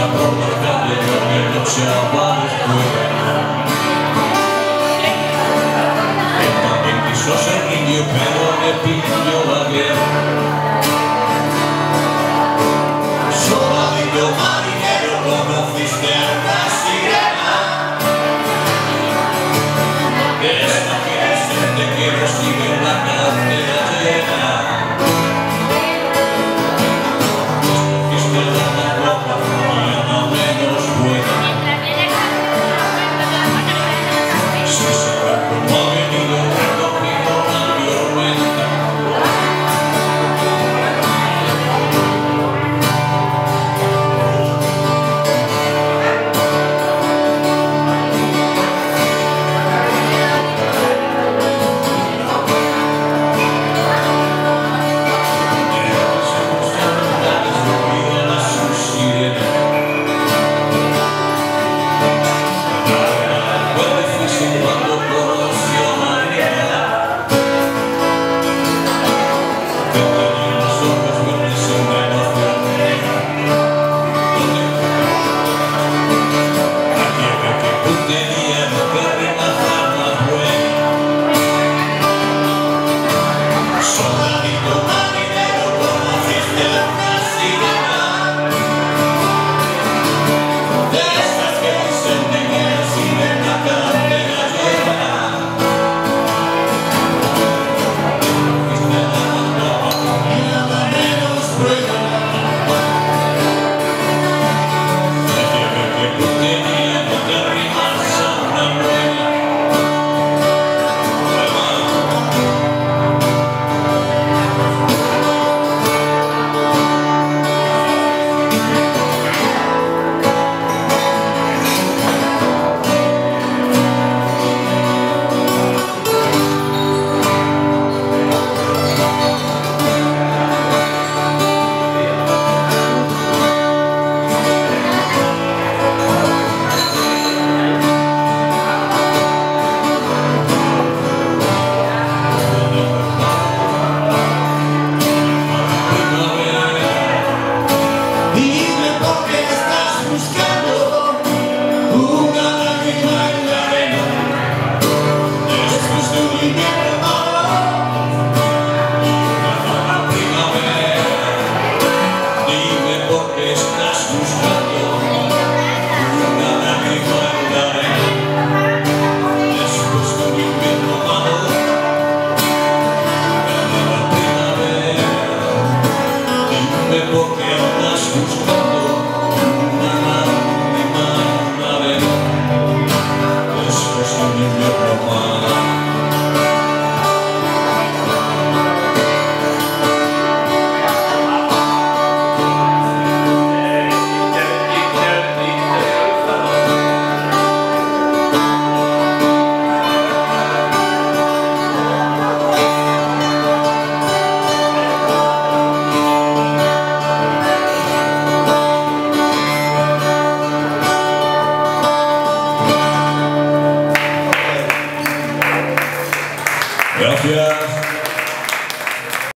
για πρώτο καλύτερο και το ξέρω πάλι που και ως εγγύλιο